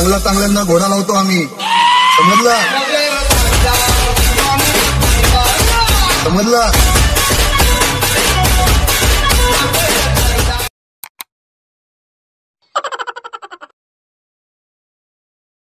चांगला चांगल्यांना घोडा लावतो आम्ही. समजलं? समजलं?